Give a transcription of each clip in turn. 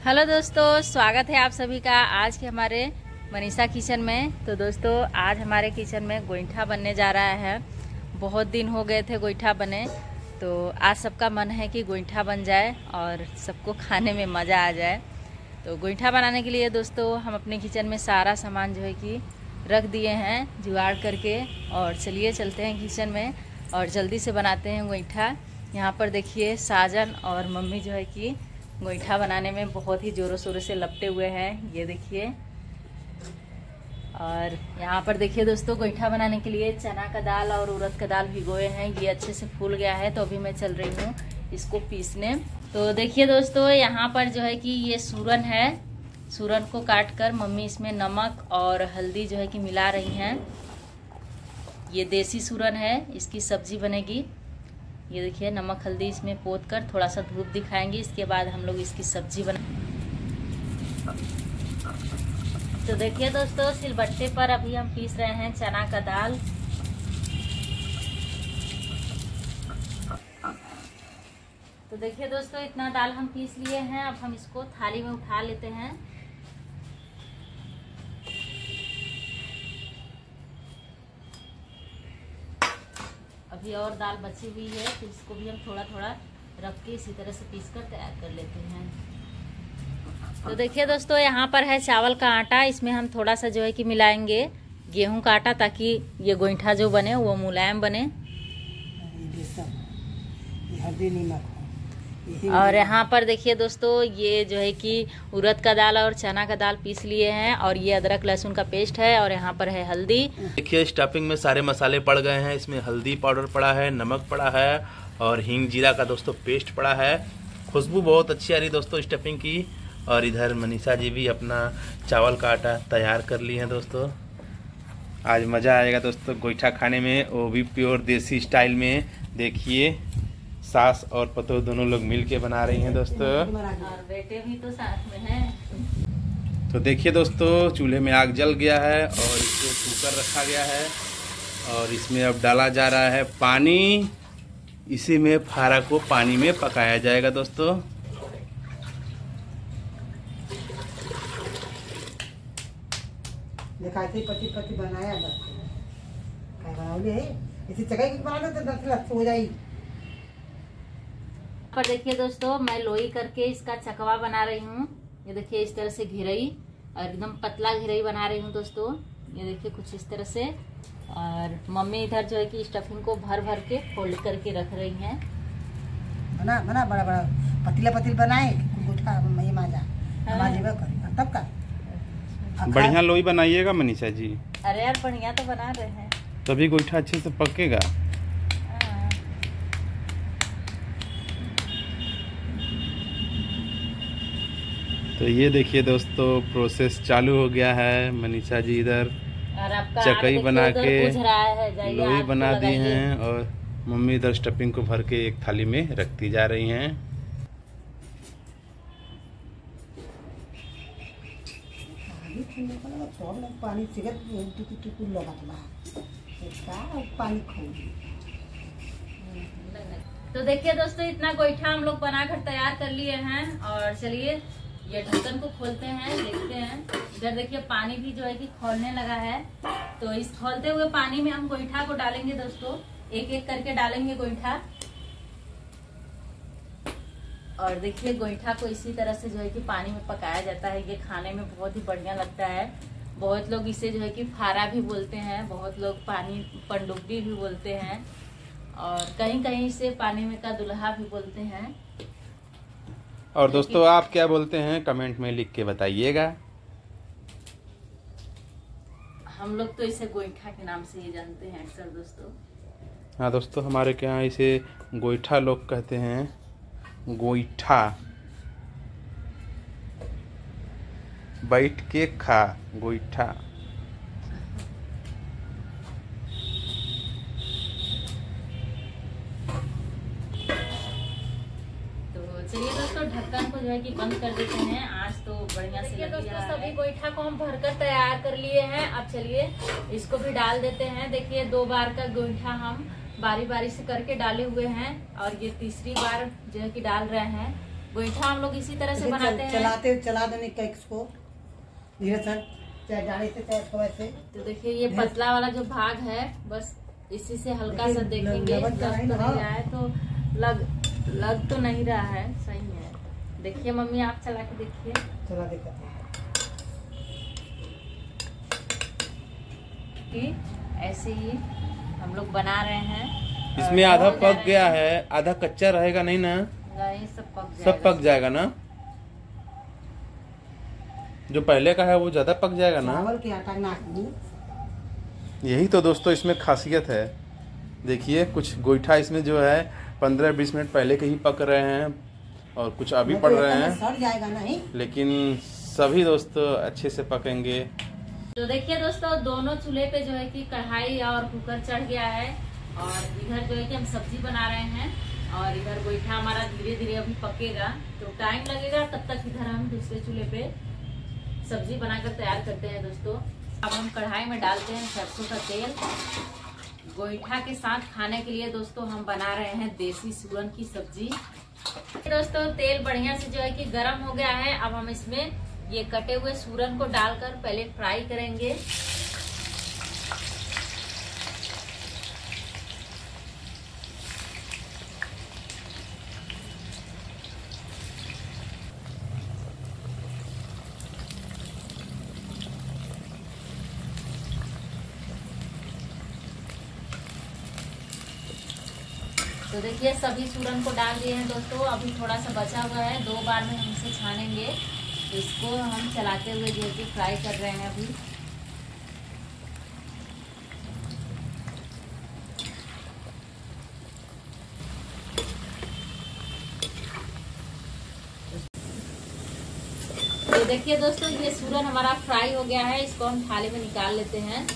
Hello दोस्तों, स्वागत है आप सभी का आज के हमारे मनीषा किचन में। तो दोस्तों, आज हमारे किचन में गोईठा बनने जा रहा है। बहुत दिन हो गए थे गोईठा बने तो आज सबका मन है कि गोईठा बन जाए और सबको खाने में मज़ा आ जाए। तो गोईठा बनाने के लिए दोस्तों, हम अपने किचन में सारा सामान जो है कि रख दिए हैं, जुगाड़ करके, और चलिए चलते हैं किचन में और जल्दी से बनाते हैं गोईठा यहाँ पर देखिए, साजन और मम्मी जो है कि गोईठा बनाने में बहुत ही ज़ोरों शोरों से लपटे हुए हैं, ये देखिए। और यहाँ पर देखिए दोस्तों गोईठा बनाने के लिए चना का दाल और उड़द का दाल भिगोए हैं, ये अच्छे से फूल गया है तो अभी मैं चल रही हूँ इसको पीसने। तो देखिए दोस्तों, यहाँ पर जो है कि ये सूरन है, सूरन को काट कर मम्मी इसमें नमक और हल्दी जो है कि मिला रही हैं। ये देसी सूरन है, इसकी सब्ज़ी बनेगी। ये देखिए, नमक, हल्दी इसमें पोत कर थोड़ा सा धूप दिखाएँगे। इसके बाद हम लोग इसकी सब्ज़ी बना तो देखिए दोस्तों, सिलबट्टे पर अभी हम पीस रहे हैं चना का दाल। तो देखिए दोस्तों, इतना दाल हम पीस लिए हैं। अब हम इसको थाली में उठा लेते हैं। अभी और दाल बची हुई है तो इसको भी हम थोड़ा थोड़ा रख के इसी तरह से पीस कर तैयार कर लेते हैं। तो देखिए दोस्तों, यहाँ पर है चावल का आटा। इसमें हम थोड़ा सा जो है कि मिलाएँगे गेहूँ का आटा ताकि ये गोईठा जो बने, वो मुलायम बने। हल्दी नमक और यहाँ पर देखिए दोस्तों, ये जो है कि उड़द का दाल और चना का दाल पीस लिए हैं और ये अदरक लहसुन का पेस्ट है और यहाँ पर है हल्दी। देखिए स्टफिंग में सारे मसाले पड़ गए हैं। इसमें हल्दी पाउडर पड़ा है, नमक पड़ा है और हींग जीरा का दोस्तों पेस्ट पड़ा है। खुशबू बहुत अच्छी आ रही दोस्तों स्टफिंग की। और इधर मनीषा जी भी अपना चावल का आटा तैयार कर लिए हैं दोस्तों। आज मज़ा आएगा दोस्तों गोईठा खाने में, वो भी प्योर देसी स्टाइल में। देखिए। सास और पतो दोनों लोग मिल के बना रही हैं दोस्तों। और बेटे भी तो साथ में हैं। तो देखिए दोस्तों चूल्हे में आग जल गया है और इसको कुकर रखा गया है और इसमें अब डाला जा रहा है पानी। इसी में फारा को पानी में पकाया जाएगा दोस्तों। देखा पति पति बनाया इसी जगह की बना लो तो हो जाएगी। पर देखिए दोस्तों मैं लोई करके इसका चकवा बना रही हूँ। ये देखिए इस तरह से घिरई और एकदम पतला घिरई बना रही हूँ दोस्तों। ये देखिए कुछ इस तरह से। और मम्मी इधर जो है कि स्टफिंग को भर भर के फोल्ड करके रख रही हैं। बना बना बड़ा बड़ा। पतीला पतीला बनाए माजा जगह करे तब का बढ़िया लोई बनाइएगा मनीषा जी। अरे यार बढ़िया तो बना रहे हैं। तभी गोईठा अच्छे से पकेगा हाँ। तो ये देखिए दोस्तों प्रोसेस चालू हो गया है। मनीषा जी इधर चकई बना के बुझ रहा है जाइए लोई बना दी। हैं और मम्मी इधर स्टफिंग को भर के एक थाली में रखती जा रही हैं। पानी लगा, तो खो तो देखिए दोस्तों इतना गोईठा हम लोग बनाकर तैयार कर लिए हैं और चलिए ये ढक्कन को खोलते हैं, देखते हैं। इधर देखिए, पानी भी जो है कि खोलने लगा है। तो इस खोलते हुए पानी में हम गोईठा को डालेंगे दोस्तों। एक एक करके डालेंगे गोईठा और देखिए गोईठा को इसी तरह से जो है कि पानी में पकाया जाता है। ये खाने में बहुत ही बढ़िया लगता है। बहुत लोग इसे जो है कि फारा भी बोलते हैं। बहुत लोग पानी, पंडुब्बी भी बोलते हैं। और कहीं कहीं इसे पानी में का दुल्हा भी बोलते हैं। और दोस्तों आप क्या बोलते हैं? कमेंट में लिख के बताइएगा। हम लोग तो इसे गोईठा के नाम से ही जानते हैं अक्सर दोस्तों। हाँ दोस्तों हमारे के यहाँ इसे गोईठा लोग कहते हैं? गोईठा बैठ के खा गोईठा ढक्कन को जो है कि बंद कर देते हैं। आज तो बढ़िया से लग दोस्तों सभी गोईठा को हम भरकर तैयार कर लिए हैं। अब चलिए इसको भी डाल देते हैं। देखिए दो बार का गोईठा हम बारी बारी से करके डाले हुए हैं और ये तीसरी बार जो है कि डाल रहे हैं। गोईठा हम लोग इसी तरह से बनाते हैं। चलाते चला देने का इसको। धीरे से चाहे गाड़ी से चाहे इसको ऐसे तो देखिए ये पतला वाला जो भाग है बस इसी से हल्का सा देखेंगे। तो है तो लग लग तो नहीं रहा है सही है। देखिए मम्मी आप चला के देखिए। चला देता है। कि ऐसे ही हम लोग बना रहे हैं। इसमें आधा पक गया है। आधा कच्चा रहेगा नहीं ना? नहीं सब पक जाएगा। सब पक जाएगा ना? जो पहले का है वो ज़्यादा पक जाएगा ना? चावल के आटा यही तो दोस्तों इसमें खासियत है। देखिए कुछ गोईठा इसमें जो है पंद्रह बीस मिनट पहले के ही पक रहे हैं। और कुछ अभी तो रहे हैं सड़ जाएगा नहीं। लेकिन सभी दोस्तों अच्छे से पकेंगे तो देखिए दोस्तों दोनों चूल्हे पे जो है कि कढ़ाई और कुकर चढ़ गया है और इधर जो है कि हम सब्ज़ी बना रहे हैं और इधर गोईठा हमारा धीरे धीरे अभी पकेगा। तो टाइम लगेगा तब तक इधर हम दूसरे चूल्हे पे सब्ज़ी बनाकर तैयार करते हैं दोस्तों। अब हम कढ़ाई में डालते हैं सरसों का तेल। गोईठा के साथ खाने के लिए दोस्तों हम बना रहे हैं देसी सूरन की सब्ज़ी। दोस्तों, तेल बढ़िया से जो है कि गरम हो गया है। अब हम इसमें ये कटे हुए सूरन को डालकर पहले फ्राई करेंगे। तो देखिए, सभी सूरन को डाल दिए हैं दोस्तों। अभी थोड़ा सा बचा हुआ है। दो बार में हम इसे छानेंगे। तो इसको हम चलाते हुए जो कि फ्राई कर रहे हैं अभी। तो देखिए दोस्तों, ये सूरन हमारा फ्राई हो गया है। इसको हम थाली में निकाल लेते हैं।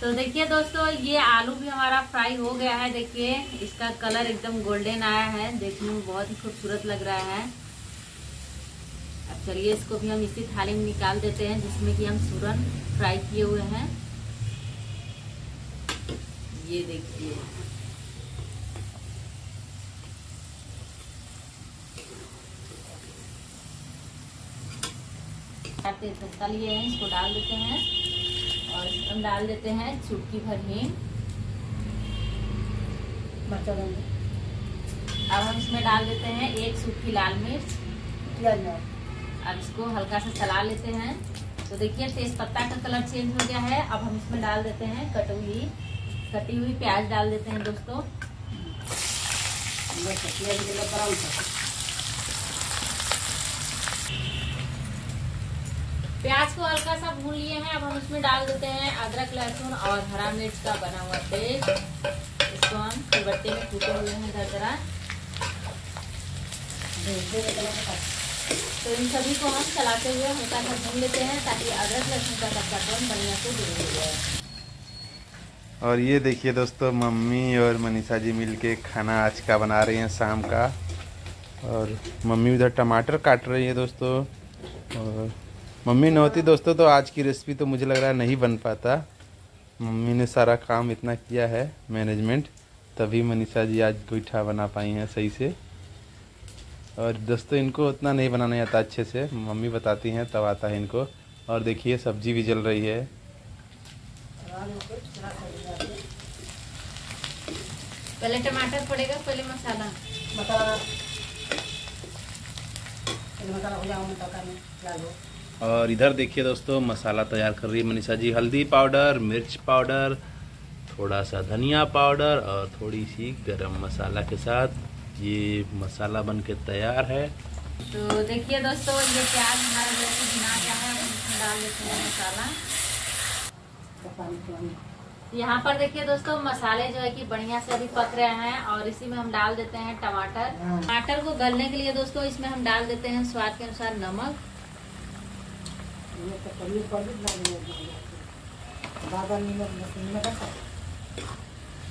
तो देखिए दोस्तों, ये आलू भी हमारा फ्राई हो गया है। देखिए, इसका कलर एकदम गोल्डन आया है। देखने में बहुत ही खूबसूरत लग रहा है। अब चलिए, इसको भी हम इसी थाली में निकाल देते हैं, जिसमें कि हम सूरन फ्राई किए हुए हैं। ये देखिए। हैं, इसको डाल देते हैं। हम डाल देते हैं चुटकी भर हींग मरचा अब हम इसमें डाल देते हैं एक सूखी लाल मिर्च। अब इसको हल्का सा चला लेते हैं। तो देखिए तेज पत्ता का कलर चेंज हो गया है। अब हम इसमें डाल देते हैं कटी हुई कटी हुई प्याज डाल देते हैं दोस्तों। प्याज के हल्का सा भून लिए हैं, अब हम इसमें डाल देते हैं अदरक, लहसुन और हरा मिर्च का बना हुआ पेस्ट। इसको हम सिलबट्टे में कूटे हुए हैं कलर का तो इन सभी को हम चलाते हुए हल्का सा भून लेते हैं ताकि अदरक, लहसुन का कच्चापन बढ़िया से दूर हो जाए। और ये देखिए दोस्तों, मम्मी और मनीषा जी मिलके खाना आज का बना रही हैं शाम का। और मम्मी उधर टमाटर काट रही है दोस्तों। और मम्मी न होती दोस्तों तो आज की रेसिपी तो मुझे लग रहा है नहीं बन पाता। मम्मी ने सारा काम इतना किया है मैनेजमेंट तभी मनीषा जी आज गोईठा बना पाई हैं सही से। और दोस्तों इनको उतना नहीं बनाना आता अच्छे से। मम्मी बताती हैं तब आता है इनको। और देखिए सब्ज़ी भी जल रही है। पहले टमाटर पड़ेगा पहले मसाला। मसाला मसाला हो जाओ में और इधर देखिए दोस्तों मसाला तैयार कर रही है मनीषा जी। हल्दी पाउडर मिर्च पाउडर थोड़ा सा धनिया पाउडर और थोड़ी सी गरम मसाला के साथ ये मसाला बन के तैयार है। तो देखिए दोस्तों ये प्याज हमारा जैसे भुना गया है डाल देते हैं मसाला। यहाँ पर देखिए दोस्तों मसाले जो है कि बढ़िया से अभी पक रहे हैं और इसी में हम डाल देते हैं टमाटर। हाँ। टमाटर को गलने के लिए दोस्तों इसमें हम डाल देते हैं स्वाद के अनुसार नमक। ये तो पनीर पर भी डाल दिया बाबा नीमक बस नीमक का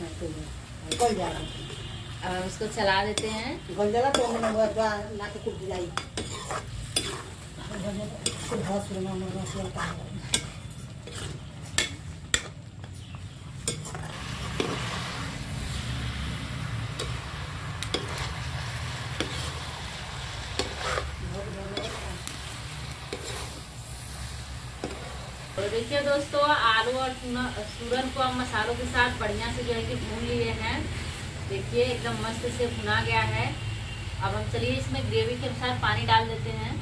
नहीं ये गल जाएगा अब हम इसको चला देते हैं। गल तो मैंने ला के कुछ दोस्तों, आलू और सूरन को हम मसालों के साथ बढ़िया से जो है कि भून लिए हैं। देखिए, एकदम मस्त से भुना गया है। अब हम चलिए इसमें ग्रेवी के अनुसार पानी डाल देते हैं।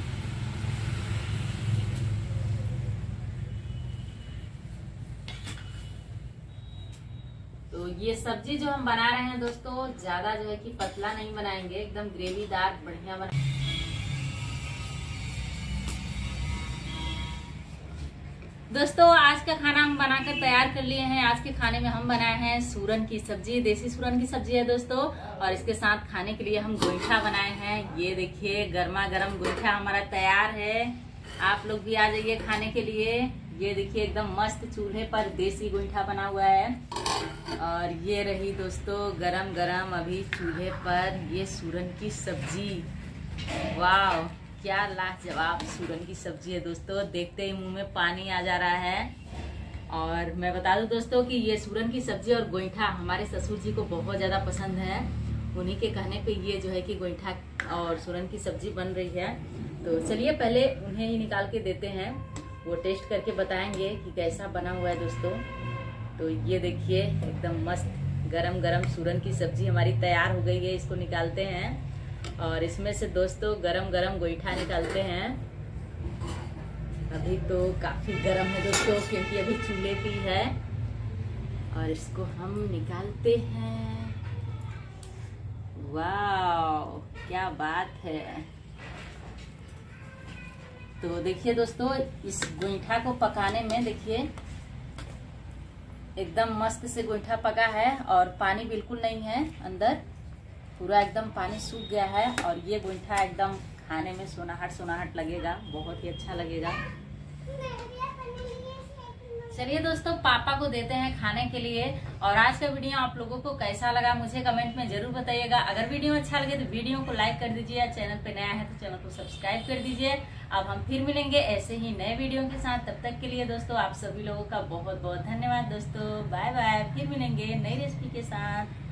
तो ये सब्ज़ी जो हम बना रहे हैं दोस्तों, ज़्यादा जो है कि पतला नहीं बनाएँगे, एकदम ग्रेवीदार, बढ़िया बना दोस्तों, आज का खाना हम बनाकर तैयार कर लिए हैं। आज के खाने में हम बनाए हैं सूरन की सब्ज़ी, देसी सूरन की सब्ज़ी है दोस्तों, और इसके साथ खाने के लिए हम गोईठा बनाए हैं। ये देखिए गर्मा गर्म गोईठा हमारा तैयार है। आप लोग भी आ जाइए खाने के लिए। ये देखिए, एकदम मस्त चूल्हे पर देसी गोईठा बना हुआ है। और ये रही दोस्तों गरम गरम अभी चूल्हे पर ये सूरन की सब्ज़ी। वाह क्या लाजवाब सूरन की सब्ज़ी है दोस्तों? देखते ही मुँह में पानी आ जा रहा है। और मैं बता दूँ दोस्तों कि ये सूरन की सब्ज़ी और गोईठा हमारे ससुर जी को बहुत ज़्यादा पसंद है। उन्हीं के कहने पे ये जो है कि गोईठा और सूरन की सब्ज़ी बन रही है। तो चलिए पहले उन्हें ही निकाल के देते हैं। वो टेस्ट करके बताएँगे कि कैसा बना हुआ है दोस्तों। तो ये देखिए, एकदम मस्त गरम गरम सूरन की सब्ज़ी हमारी तैयार हो गई है। इसको निकालते हैं। और इसमें से दोस्तों गरम गरम गोईठा निकालते हैं। अभी तो काफ़ी गरम है दोस्तों, क्योंकि अभी चूल्हे की है और इसको हम निकालते हैं। वाह क्या बात है। तो देखिए दोस्तों, इस गोईठा को पकाने में देखिए, एकदम मस्त से गोईठा पका है और पानी बिल्कुल नहीं है अंदर। पूरा एकदम पानी सूख गया है और ये गोईठा एकदम खाने में सोनाहट सोनाहट लगेगा, बहुत ही अच्छा लगेगा। चलिए दोस्तों, पापा को देते हैं खाने के लिए। और आज का वीडियो आप लोगों को कैसा लगा, मुझे कमेंट में ज़रूर बताइएगा। अगर वीडियो अच्छा लगे तो वीडियो को लाइक कर दीजिए चैनल पे नया है तो चैनल को सब्सक्राइब कर दीजिए। अब हम फिर मिलेंगे ऐसे ही नए वीडियो के साथ। तब तक के लिए दोस्तों, आप सभी लोगों का बहुत बहुत धन्यवाद दोस्तों। बाय बाय फिर मिलेंगे नई रेसिपी के साथ।